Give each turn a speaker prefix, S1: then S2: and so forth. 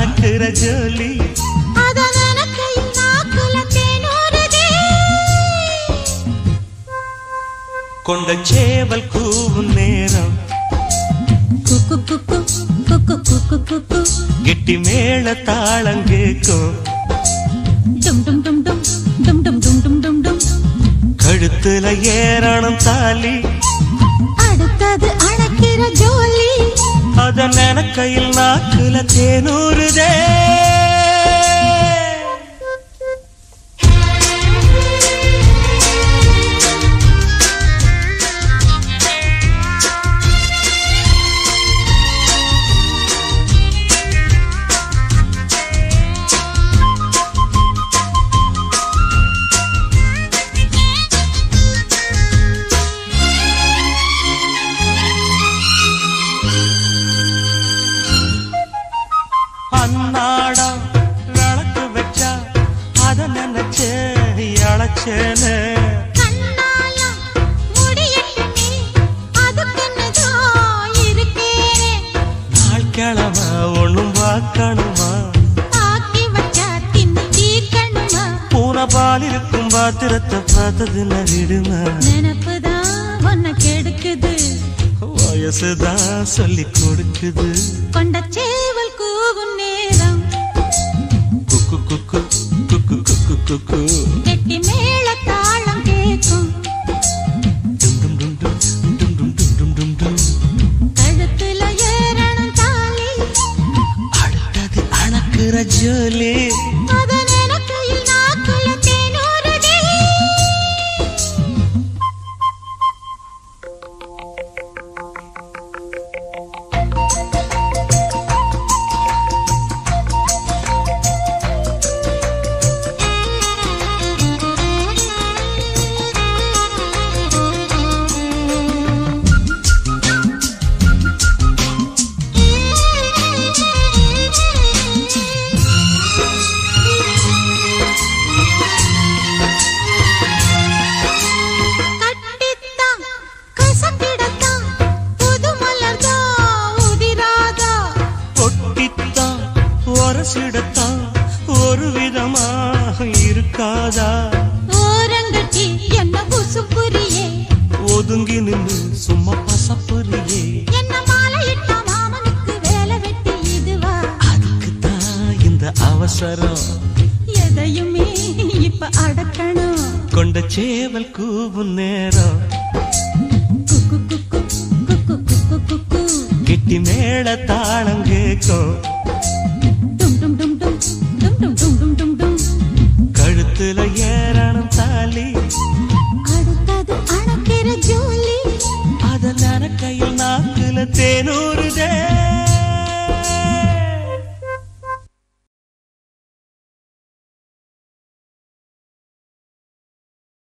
S1: மணக்கிற ஜோலி. கொண்ட சேவல் கூவும் நேரம். கிட்டி மேல தாளம் கேட்கும். கழுத்துல ஏறணும் தாலி.
S2: அடுத்தது அணைக்கிற ஜோலி.
S1: அத நினைக்கையில் நாக்குல தேனூறுதே. கிழமை ஒண்ணும் பார்க்கணுமா?
S2: ஆக்கி வச்சா தின்னு தீர்க்கணுமா?
S1: பூனை பால் இருக்கும் பாத்திரத்தை பார்த்தது நடிடுமா
S2: நினப்புதான் உன்னை கெடுக்குது.
S1: வயசுதான் சொல்லி கொடுக்குது.
S2: கொண்ட சேவல் கூவும் நேரம்.
S1: குக்கு குக்கு குக்கு குக்கு குக்கு. জ্বলে ஒரசிடத்தான் ஒரு விதமாக இருக்காதா?
S2: ஓரங்கட்டி என்ன புசுப்புரியே
S1: ஒதுங்கி நின்று சும்மா பசப்புரியே
S2: என்ன மாலையிட்ட மாமனுக்கு வேலை வெட்டி இதுவா?
S1: அதுக்குத்தான் இந்த அவசரம்.
S2: எதையுமே இப்ப அடக்கணும்.
S1: கொண்ட சேவல் கூவும் நேரம். கெட்டி மேள தாளம் கேட்கும். தேனூர் தே